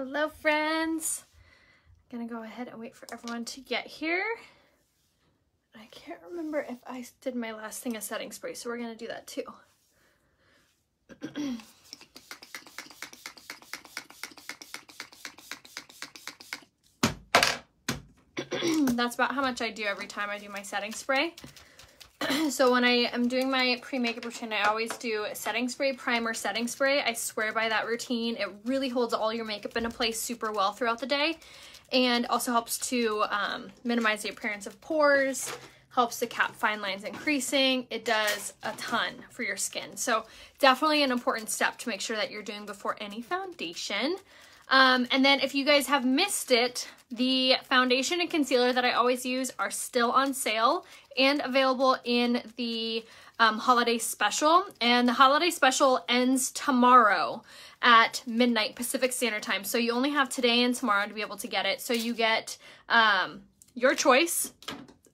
Hello, friends. I'm gonna go ahead and wait for everyone to get here. I can't remember if I did my last thing a setting spray, so we're gonna do that too. That's about how much I do every time I do my setting spray. so when I am doing my pre-makeup routine, I always do setting spray, primer, setting spray. I swear by that routine. It really holds all your makeup into place super well throughout the day and also helps to um, minimize the appearance of pores, helps to cap fine lines increasing. It does a ton for your skin. So definitely an important step to make sure that you're doing before any foundation. Um, and then if you guys have missed it, the foundation and concealer that I always use are still on sale and available in the um, holiday special. And the holiday special ends tomorrow at midnight Pacific Standard Time. So you only have today and tomorrow to be able to get it. So you get um, your choice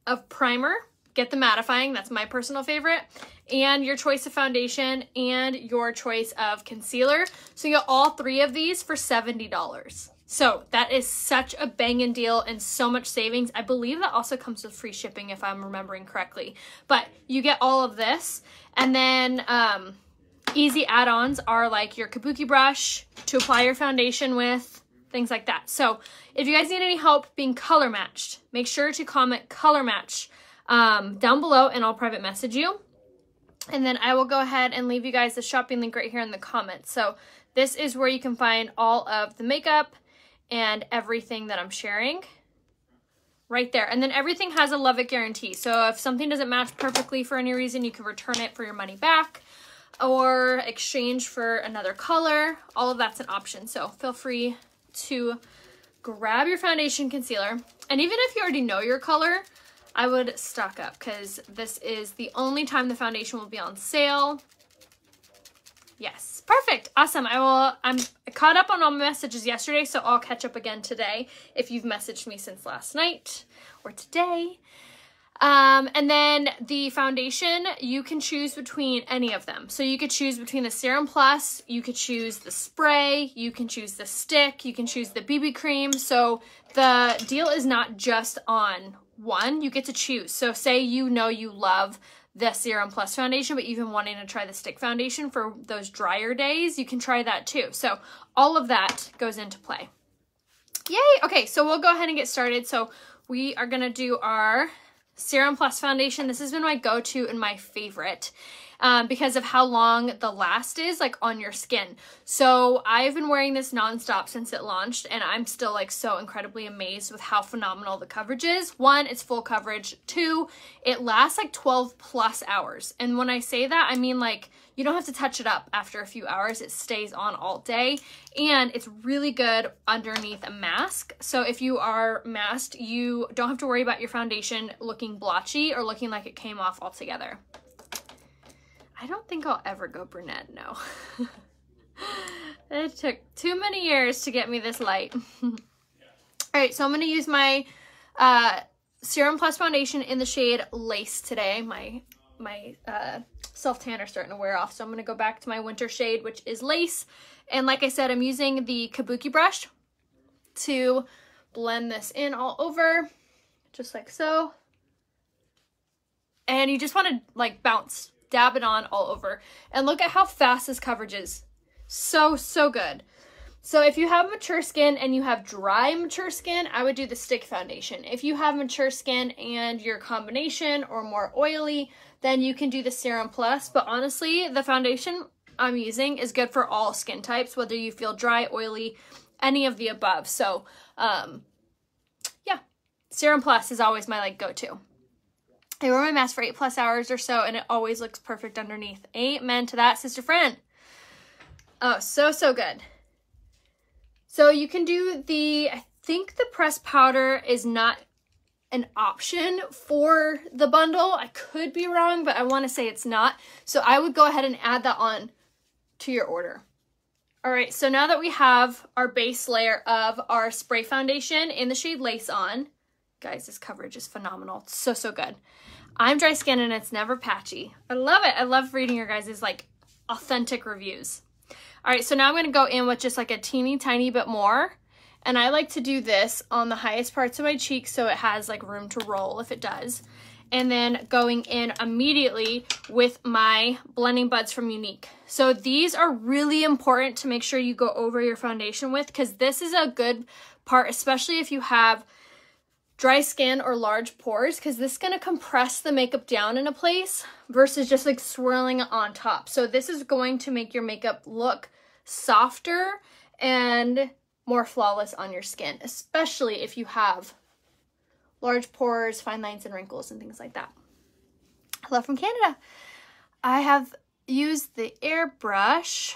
of primer, get the mattifying, that's my personal favorite, and your choice of foundation and your choice of concealer. So you get all three of these for $70. So that is such a banging deal and so much savings. I believe that also comes with free shipping if I'm remembering correctly. But you get all of this. And then um, easy add-ons are like your kabuki brush to apply your foundation with, things like that. So if you guys need any help being color matched, make sure to comment color match um, down below and I'll private message you. And then I will go ahead and leave you guys the shopping link right here in the comments. So this is where you can find all of the makeup and everything that I'm sharing right there. And then everything has a love it guarantee. So if something doesn't match perfectly for any reason, you can return it for your money back or exchange for another color. All of that's an option. So feel free to grab your foundation concealer. And even if you already know your color, I would stock up because this is the only time the foundation will be on sale. Yes, perfect. Awesome. I will, I'm caught up on all my messages yesterday, so I'll catch up again today if you've messaged me since last night or today. Um, and then the foundation, you can choose between any of them. So you could choose between the Serum Plus, you could choose the spray, you can choose the stick, you can choose the BB cream. So the deal is not just on one, you get to choose. So say you know you love the Serum Plus foundation, but you've been wanting to try the stick foundation for those drier days, you can try that too. So all of that goes into play. Yay! Okay, so we'll go ahead and get started. So we are gonna do our Serum Plus foundation. This has been my go-to and my favorite um, because of how long the last is like on your skin. So I've been wearing this nonstop since it launched and I'm still like so incredibly amazed with how phenomenal the coverage is. One, it's full coverage. Two, it lasts like 12 plus hours. And when I say that, I mean like you don't have to touch it up after a few hours. It stays on all day and it's really good underneath a mask. So if you are masked, you don't have to worry about your foundation looking blotchy or looking like it came off altogether. I don't think I'll ever go brunette, no. it took too many years to get me this light. All right, so I'm to use my uh, Serum Plus foundation in the shade Lace today. My my uh, self-tan are starting to wear off, so I'm going to go back to my winter shade, which is Lace. And like I said, I'm using the Kabuki brush to blend this in all over, just like so. And you just want to like bounce dab it on all over. And look at how fast this coverage is. So, so good. So if you have mature skin and you have dry mature skin, I would do the stick foundation. If you have mature skin and your combination or more oily, then you can do the Serum Plus. But honestly, the foundation I'm using is good for all skin types, whether you feel dry, oily, any of the above. So, um, yeah, Serum Plus is always my like go-to. I wear my mask for eight plus hours or so and it always looks perfect underneath. Amen to that, sister friend. Oh, so, so good. So you can do the, I think the pressed powder is not an option for the bundle. I could be wrong, but I want to say it's not. So I would go ahead and add that on to your order. All right, so now that we have our base layer of our spray foundation in the shade Lace on, guys, this coverage is phenomenal. It's so, so good. I'm dry skin and it's never patchy. I love it. I love reading your guys' like authentic reviews. All right, so now I'm going to go in with just like a teeny tiny bit more. And I like to do this on the highest parts of my cheeks so it has like room to roll if it does. And then going in immediately with my blending buds from Younique. So these are really important to make sure you go over your foundation with because this is a good part, especially if you have dry skin or large pores because this is going to compress the makeup down in a place versus just like swirling it on top. So this is going to make your makeup look softer and more flawless on your skin, especially if you have large pores, fine lines, and wrinkles and things like that. Hello from Canada. I have used the airbrush,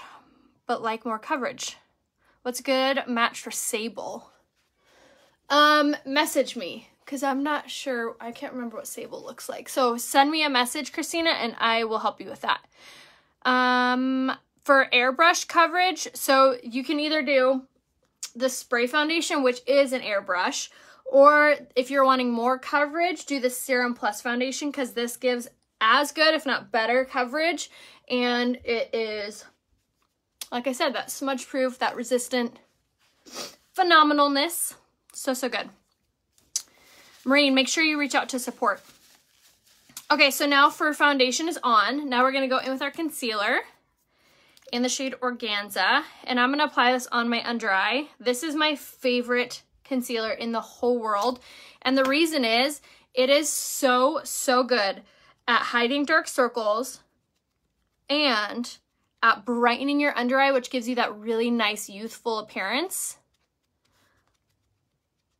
but like more coverage. What's good match for Sable? Um, message me because I'm not sure. I can't remember what Sable looks like. So send me a message, Christina, and I will help you with that. Um, for airbrush coverage, so you can either do the spray foundation, which is an airbrush, or if you're wanting more coverage, do the Serum Plus foundation because this gives as good, if not better, coverage. And it is, like I said, that smudge proof, that resistant phenomenalness. So, so good. Marine, make sure you reach out to support. Okay, so now for foundation is on. Now we're going to go in with our concealer in the shade Organza. And I'm going to apply this on my under eye. This is my favorite concealer in the whole world. And the reason is it is so, so good at hiding dark circles and at brightening your under eye, which gives you that really nice youthful appearance.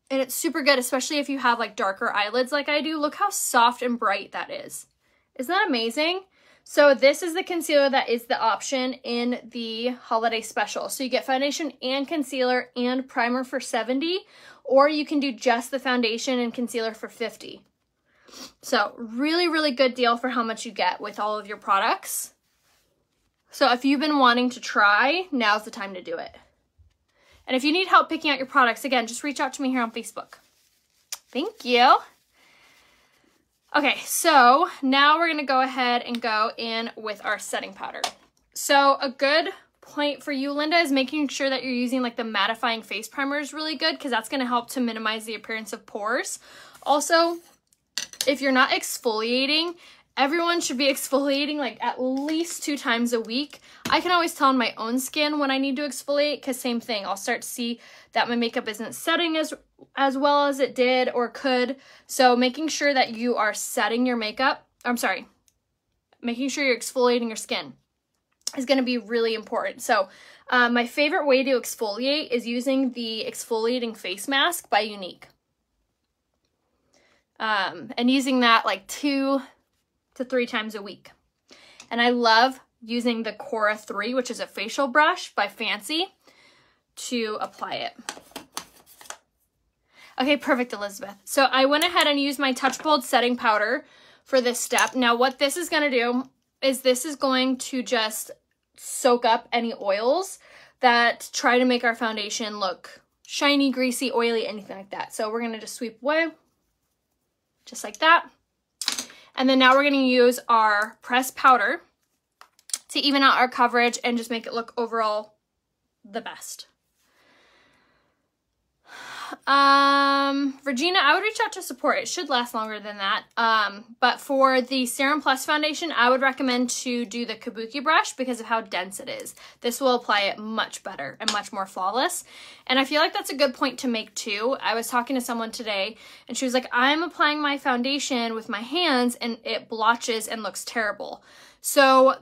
And it's super good, especially if you have like darker eyelids like I do. Look how soft and bright that is. Isn't that amazing? So this is the concealer that is the option in the holiday special. So you get foundation and concealer and primer for 70, or you can do just the foundation and concealer for 50. So really, really good deal for how much you get with all of your products. So if you've been wanting to try, now's the time to do it. And if you need help picking out your products, again, just reach out to me here on Facebook. Thank you. Okay, so now we're gonna go ahead and go in with our setting powder. So a good point for you, Linda, is making sure that you're using like the mattifying face primer is really good because that's gonna help to minimize the appearance of pores. Also, if you're not exfoliating, everyone should be exfoliating like at least two times a week. I can always tell on my own skin when I need to exfoliate because same thing, I'll start to see that my makeup isn't setting as as well as it did or could. So making sure that you are setting your makeup, I'm sorry, making sure you're exfoliating your skin is going to be really important. So um, my favorite way to exfoliate is using the exfoliating face mask by Younique. Um, and using that like two to three times a week. And I love using the Cora 3, which is a facial brush by Fancy, to apply it. Okay, perfect, Elizabeth. So I went ahead and used my Touch Bold setting powder for this step. Now what this is going to do is this is going to just soak up any oils that try to make our foundation look shiny, greasy, oily, anything like that. So we're going to just sweep away just like that. And then now we're going to use our pressed powder to even out our coverage and just make it look overall the best. Um, Regina, I would reach out to support. It should last longer than that. Um, but for the Serum Plus foundation, I would recommend to do the Kabuki brush because of how dense it is. This will apply it much better and much more flawless. And I feel like that's a good point to make too. I was talking to someone today and she was like, I'm applying my foundation with my hands and it blotches and looks terrible. So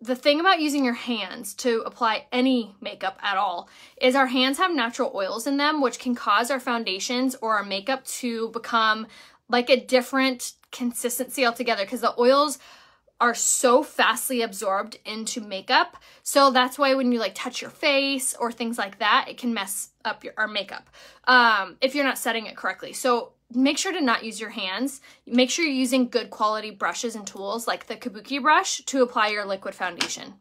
the thing about using your hands to apply any makeup at all is our hands have natural oils in them, which can cause our foundations or our makeup to become like a different consistency altogether because the oils are so fastly absorbed into makeup. So that's why when you like touch your face or things like that, it can mess up your our makeup um, if you're not setting it correctly. So make sure to not use your hands. Make sure you're using good quality brushes and tools like the Kabuki brush to apply your liquid foundation.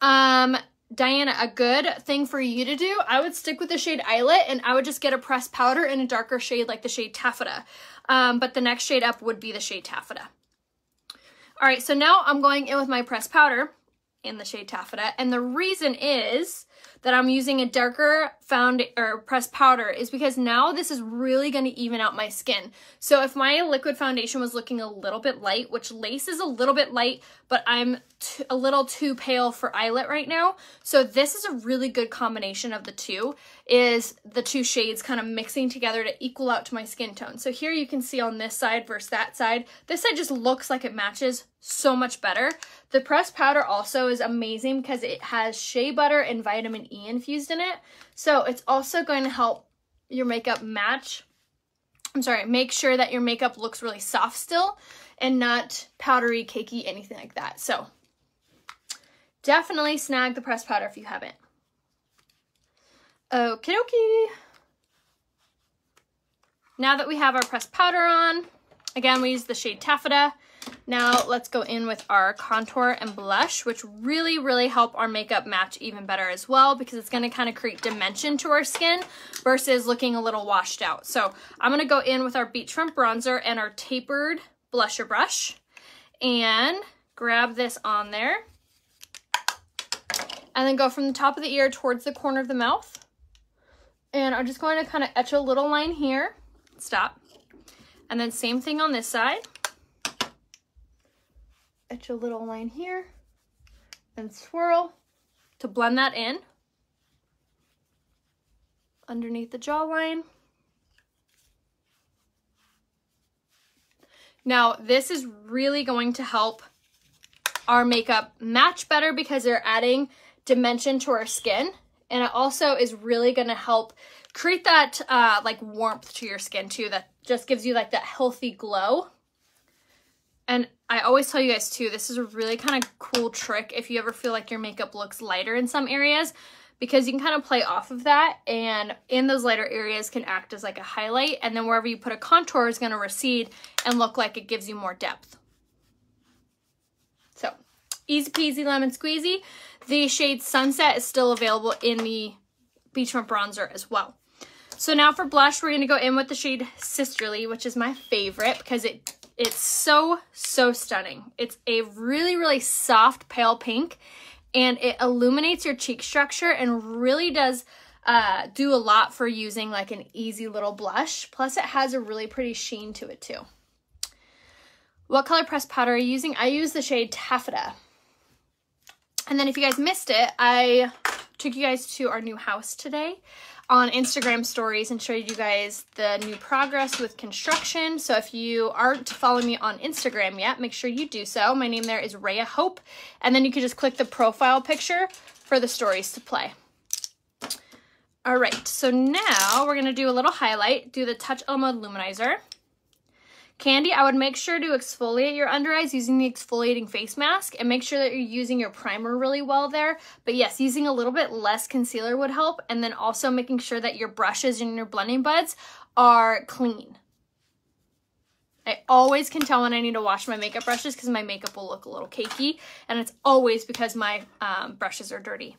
Um, Diana, a good thing for you to do, I would stick with the shade Eyelet and I would just get a pressed powder in a darker shade like the shade Taffeta. Um, but the next shade up would be the shade Taffeta. All right, so now I'm going in with my pressed powder in the shade Taffeta. And the reason is that I'm using a darker found or pressed powder is because now this is really going to even out my skin. So if my liquid foundation was looking a little bit light, which lace is a little bit light, but I'm a little too pale for eyelet right now. So this is a really good combination of the two, is the two shades kind of mixing together to equal out to my skin tone. So here you can see on this side versus that side, this side just looks like it matches so much better. The pressed powder also is amazing because it has shea butter and vitamin E infused in it. So it's also going to help your makeup match. I'm sorry, make sure that your makeup looks really soft still and not powdery, cakey, anything like that. So definitely snag the pressed powder if you haven't. Okie dokie. Now that we have our pressed powder on, again, we use the shade Taffeta. Now let's go in with our contour and blush, which really, really help our makeup match even better as well because it's gonna kind of create dimension to our skin versus looking a little washed out. So I'm gonna go in with our Beachfront bronzer and our tapered blusher brush and grab this on there and then go from the top of the ear towards the corner of the mouth. And I'm just going to kind of etch a little line here. Stop. And then same thing on this side etch a little line here and swirl to blend that in underneath the jawline. Now, this is really going to help our makeup match better because they're adding dimension to our skin. And it also is really going to help create that uh, like warmth to your skin too that just gives you like that healthy glow. And I always tell you guys too, this is a really kind of cool trick if you ever feel like your makeup looks lighter in some areas because you can kind of play off of that and in those lighter areas can act as like a highlight and then wherever you put a contour is going to recede and look like it gives you more depth. So easy peasy lemon squeezy. The shade Sunset is still available in the Beachfront Bronzer as well. So now for blush, we're going to go in with the shade Sisterly, which is my favorite because it it's so, so stunning. It's a really, really soft pale pink and it illuminates your cheek structure and really does uh, do a lot for using like an easy little blush. Plus it has a really pretty sheen to it too. What color pressed powder are you using? I use the shade Taffeta. And then if you guys missed it, I took you guys to our new house today on Instagram stories and showed you guys the new progress with construction. So if you aren't following me on Instagram yet, make sure you do so. My name there is Raya Hope. And then you can just click the profile picture for the stories to play. All right, so now we're gonna do a little highlight, do the Touch Mode Luminizer. Candy, I would make sure to exfoliate your under eyes using the exfoliating face mask and make sure that you're using your primer really well there. But yes, using a little bit less concealer would help. And then also making sure that your brushes and your blending buds are clean. I always can tell when I need to wash my makeup brushes because my makeup will look a little cakey. And it's always because my um, brushes are dirty.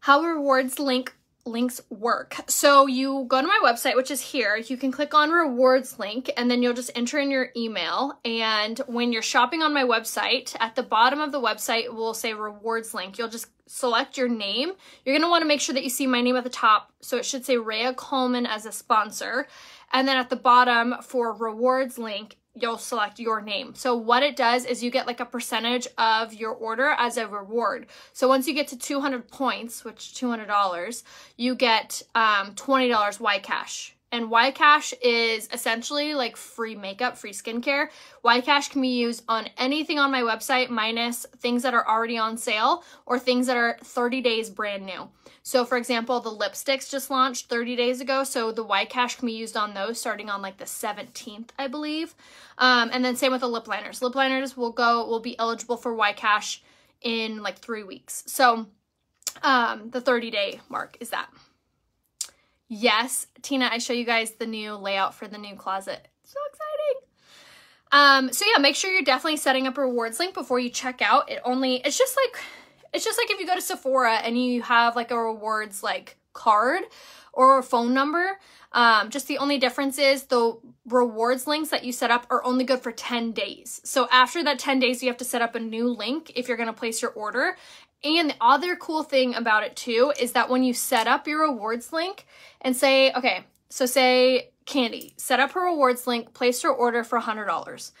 How rewards link links work. So you go to my website, which is here. You can click on rewards link and then you'll just enter in your email. And when you're shopping on my website, at the bottom of the website will say rewards link. You'll just select your name. You're going to want to make sure that you see my name at the top. So it should say Raya Coleman as a sponsor. And then at the bottom for rewards link, you'll select your name. So what it does is you get like a percentage of your order as a reward. So once you get to 200 points, which $200, you get um, $20 Y Cash. And Y Cash is essentially like free makeup, free skincare. Y Cash can be used on anything on my website minus things that are already on sale or things that are 30 days brand new. So for example, the lipsticks just launched 30 days ago. So the Y Cash can be used on those starting on like the 17th, I believe. Um, and then same with the lip liners. Lip liners will go, will be eligible for Y Cash in like three weeks. So um, the 30 day mark is that. Yes, Tina, I show you guys the new layout for the new closet. So exciting. Um, so yeah, make sure you're definitely setting up a rewards link before you check out. It only, it's just like it's just like if you go to Sephora and you have like a rewards like card or a phone number. Um, just the only difference is the rewards links that you set up are only good for 10 days. So after that 10 days, you have to set up a new link if you're going to place your order. And the other cool thing about it too is that when you set up your rewards link and say, okay, so say Candy, set up her rewards link, place her order for $100.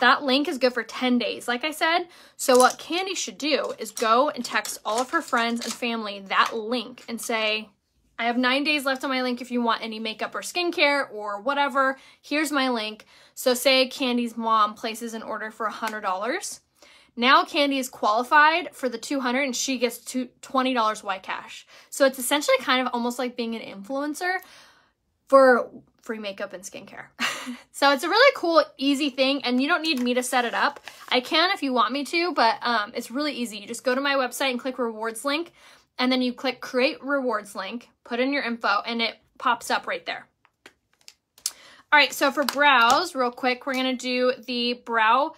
That link is good for 10 days, like I said. So what Candy should do is go and text all of her friends and family that link and say, I have nine days left on my link if you want any makeup or skincare or whatever. Here's my link. So say Candy's mom places an order for $100. Now Candy is qualified for the 200 and she gets $20 Y Cash. So it's essentially kind of almost like being an influencer for free makeup and skincare. so it's a really cool, easy thing and you don't need me to set it up. I can if you want me to, but um, it's really easy. You just go to my website and click rewards link and then you click create rewards link, put in your info, and it pops up right there. All right, so for brows, real quick, we're gonna do the brow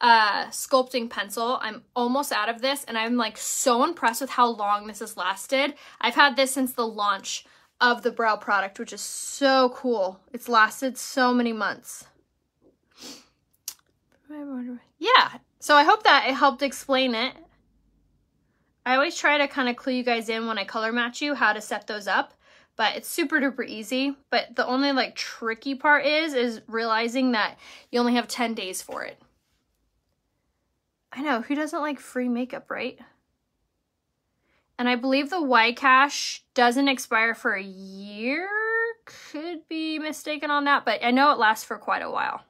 uh, sculpting pencil. I'm almost out of this, and I'm like so impressed with how long this has lasted. I've had this since the launch of the brow product, which is so cool. It's lasted so many months. Yeah, so I hope that it helped explain it. I always try to kind of clue you guys in when I color match you how to set those up, but it's super duper easy. But the only like tricky part is, is realizing that you only have 10 days for it. I know, who doesn't like free makeup, right? And I believe the Y Cash doesn't expire for a year. Could be mistaken on that, but I know it lasts for quite a while.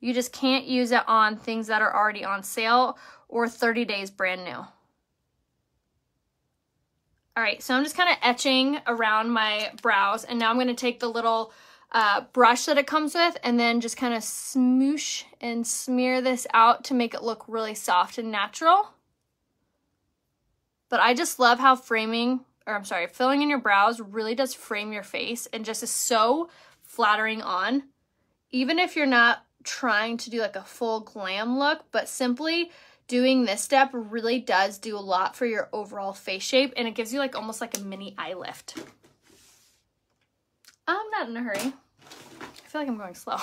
You just can't use it on things that are already on sale or 30 days brand new. All right, so I'm just kind of etching around my brows and now I'm gonna take the little uh, brush that it comes with and then just kind of smoosh and smear this out to make it look really soft and natural. But I just love how framing, or I'm sorry, filling in your brows really does frame your face and just is so flattering on. Even if you're not trying to do like a full glam look, but simply doing this step really does do a lot for your overall face shape and it gives you like almost like a mini eye lift. I'm not in a hurry. Feel like I'm going slow.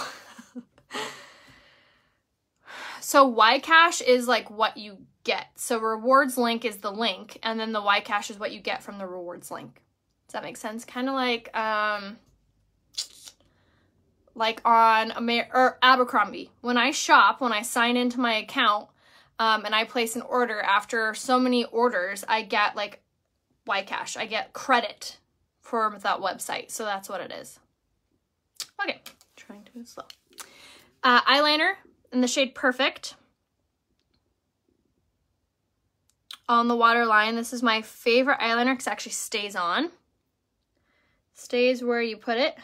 so Y Cash is like what you get. So rewards link is the link and then the Y Cash is what you get from the rewards link. Does that make sense? Kind of like um like on Amer or Abercrombie. When I shop, when I sign into my account, um, and I place an order, after so many orders, I get like Y Cash. I get credit for that website. So that's what it is. Okay, trying to move slow. Uh, eyeliner in the shade Perfect. On the waterline, this is my favorite eyeliner because it actually stays on. Stays where you put it.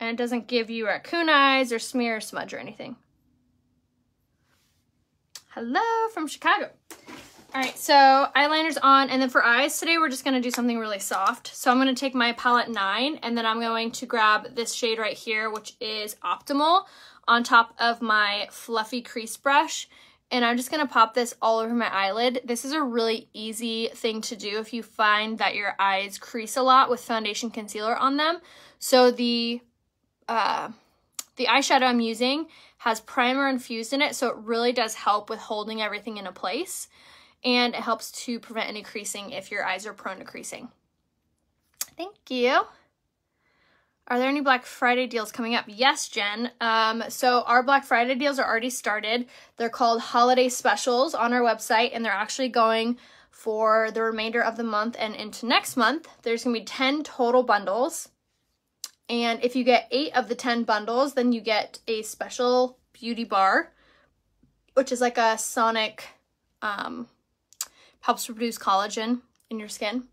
And it doesn't give you raccoon eyes or smear or smudge or anything. Hello from Chicago. All right, so eyeliner's on, and then for eyes today, we're just gonna do something really soft. So I'm gonna take my palette nine, and then I'm going to grab this shade right here, which is Optimal, on top of my fluffy crease brush. And I'm just gonna pop this all over my eyelid. This is a really easy thing to do if you find that your eyes crease a lot with foundation concealer on them. So the, uh, the eyeshadow I'm using has primer infused in it, so it really does help with holding everything into place. And it helps to prevent any creasing if your eyes are prone to creasing. Thank you. Are there any Black Friday deals coming up? Yes, Jen. Um, so our Black Friday deals are already started. They're called holiday specials on our website, and they're actually going for the remainder of the month and into next month. There's gonna be 10 total bundles. And if you get eight of the 10 bundles, then you get a special beauty bar, which is like a sonic, um, helps produce collagen in your skin.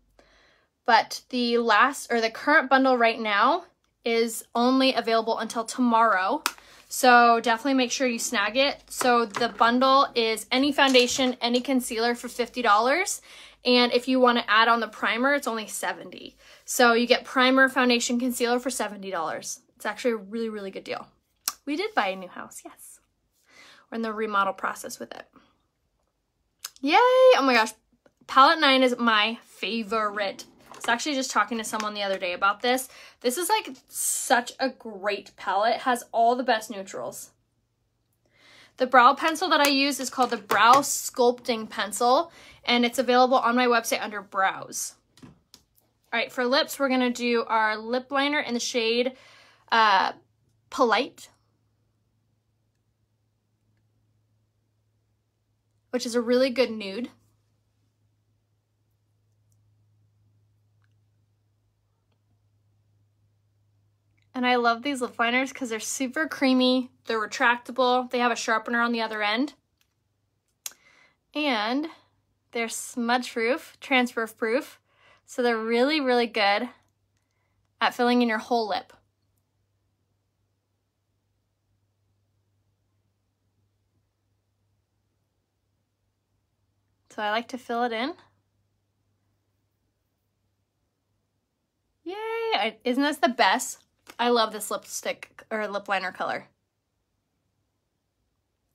But the last, or the current bundle right now is only available until tomorrow. So definitely make sure you snag it. So the bundle is any foundation, any concealer for $50. And if you want to add on the primer, it's only 70 So you get primer, foundation, concealer for $70. It's actually a really, really good deal. We did buy a new house, yes. We're in the remodel process with it. Yay! Oh my gosh. Palette 9 is my favorite. was actually just talking to someone the other day about this. This is like such a great palette. It has all the best neutrals. The brow pencil that I use is called the Brow Sculpting Pencil, and it's available on my website under Brows. All right, for lips, we're going to do our lip liner in the shade uh, Polite, which is a really good nude. And I love these lip liners because they're super creamy, they're retractable, they have a sharpener on the other end. And they're smudge proof, transfer proof. So they're really, really good at filling in your whole lip. So I like to fill it in. Yay! Isn't this the best? I love this lipstick or lip liner color.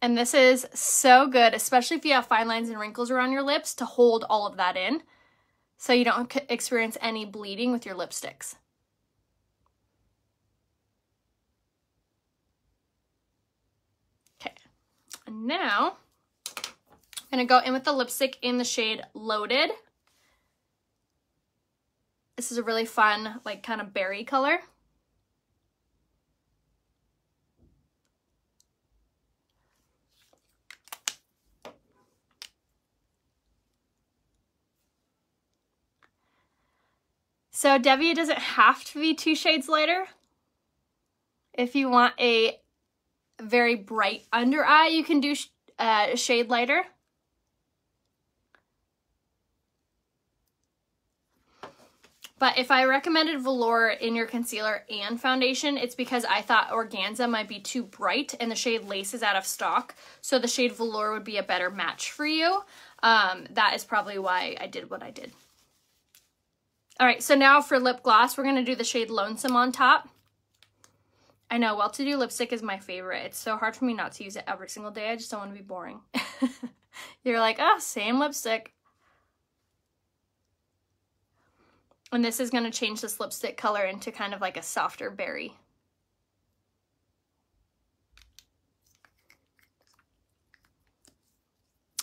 And this is so good, especially if you have fine lines and wrinkles around your lips to hold all of that in so you don't experience any bleeding with your lipsticks. Okay, and now I'm gonna go in with the lipstick in the shade Loaded. This is a really fun, like kind of berry color. So Debbie doesn't have to be two shades lighter. If you want a very bright under eye, you can do uh, a shade lighter. But if I recommended velour in your concealer and foundation, it's because I thought organza might be too bright and the shade lace is out of stock. So the shade velour would be a better match for you. Um, that is probably why I did what I did. All right, so now for lip gloss, we're gonna do the shade Lonesome on top. I know, well-to-do lipstick is my favorite. It's so hard for me not to use it every single day. I just don't want to be boring. You're like, oh, same lipstick. And this is going to change this lipstick color into kind of like a softer berry.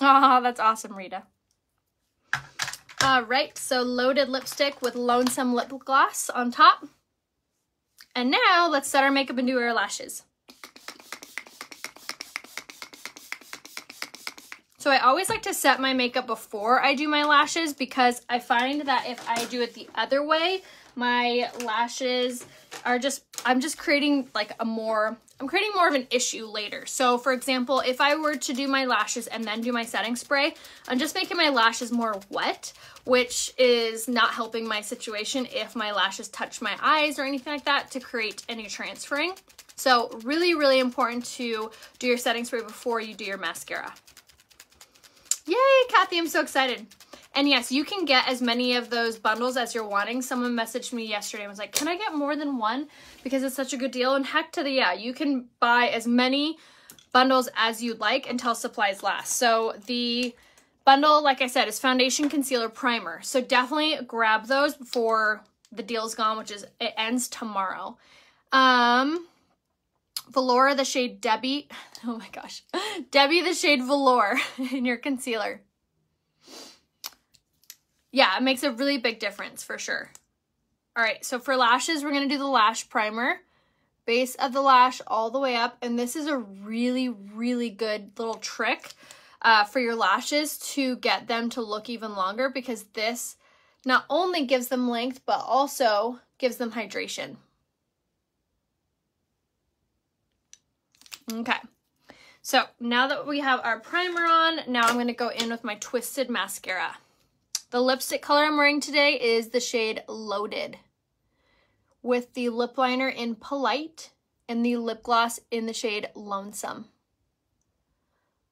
Oh, that's awesome, Rita. All right, so loaded lipstick with Lonesome Lip Gloss on top. And now let's set our makeup and do our lashes. So I always like to set my makeup before I do my lashes because I find that if I do it the other way, my lashes are just, I'm just creating like a more, I'm creating more of an issue later. So for example, if I were to do my lashes and then do my setting spray, I'm just making my lashes more wet, which is not helping my situation if my lashes touch my eyes or anything like that to create any transferring. So really, really important to do your setting spray before you do your mascara. Yay, Kathy, I'm so excited. And yes, you can get as many of those bundles as you're wanting. Someone messaged me yesterday and was like, can I get more than one? Because it's such a good deal. And heck to the yeah, you can buy as many bundles as you'd like until supplies last. So the bundle, like I said, is foundation, concealer, primer. So definitely grab those before the deal's gone, which is, it ends tomorrow. Um, Velour, the shade Debbie. Oh my gosh. Debbie, the shade Velour in your concealer yeah, it makes a really big difference for sure. All right, so for lashes, we're going to do the lash primer. Base of the lash all the way up. And this is a really, really good little trick uh, for your lashes to get them to look even longer because this not only gives them length, but also gives them hydration. Okay, so now that we have our primer on, now I'm going to go in with my Twisted Mascara. The lipstick color I'm wearing today is the shade Loaded with the lip liner in Polite and the lip gloss in the shade Lonesome.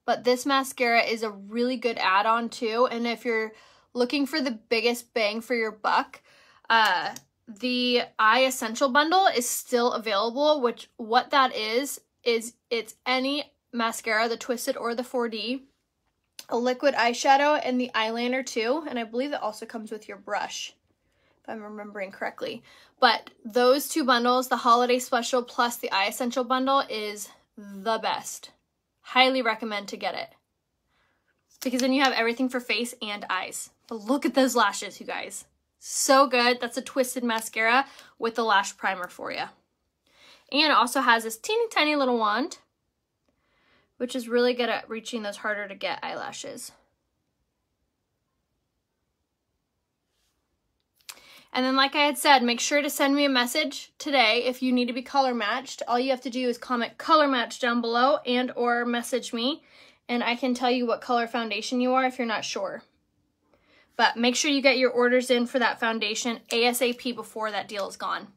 But this mascara is a really good add-on too. And if you're looking for the biggest bang for your buck, uh, the Eye Essential Bundle is still available, which what that is, is it's any mascara, the Twisted or the 4D, a liquid eyeshadow and the eyeliner too. And I believe it also comes with your brush. if I'm remembering correctly. But those two bundles, the holiday special plus the eye essential bundle is the best. Highly recommend to get it. Because then you have everything for face and eyes. But look at those lashes, you guys. So good. That's a twisted mascara with the lash primer for you. And it also has this teeny tiny little wand, which is really good at reaching those harder to get eyelashes. And then like I had said, make sure to send me a message today if you need to be color matched. All you have to do is comment color match down below and or message me and I can tell you what color foundation you are if you're not sure. But make sure you get your orders in for that foundation ASAP before that deal is gone.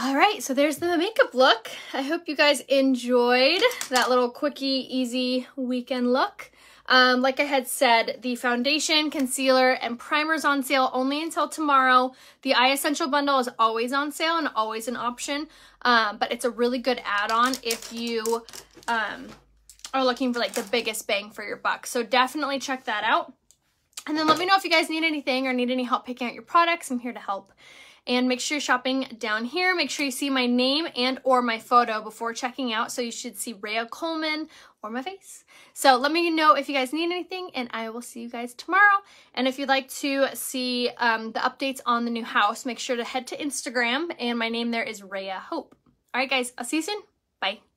All right, so there's the makeup look. I hope you guys enjoyed that little quickie, easy weekend look. Um, like I had said, the foundation, concealer, and primers on sale only until tomorrow. The Eye Essential Bundle is always on sale and always an option, um, but it's a really good add-on if you um, are looking for like the biggest bang for your buck. So definitely check that out. And then let me know if you guys need anything or need any help picking out your products. I'm here to help and make sure you're shopping down here. Make sure you see my name and or my photo before checking out. So you should see Raya Coleman or my face. So let me know if you guys need anything and I will see you guys tomorrow. And if you'd like to see um, the updates on the new house, make sure to head to Instagram and my name there is Raya Hope. All right, guys, I'll see you soon. Bye.